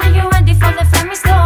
Are you ready for the family story?